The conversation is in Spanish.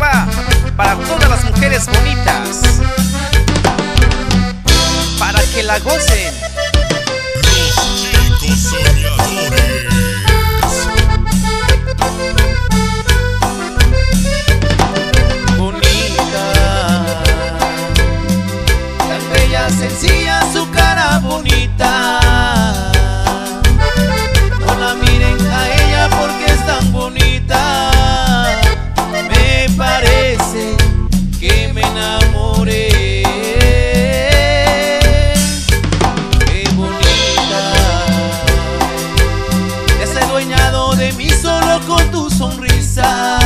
para todas las mujeres bonitas. Para que la gocen. Los chicos soñadores. Bonita. Tan bella, sencilla, su cara bonita. pensar.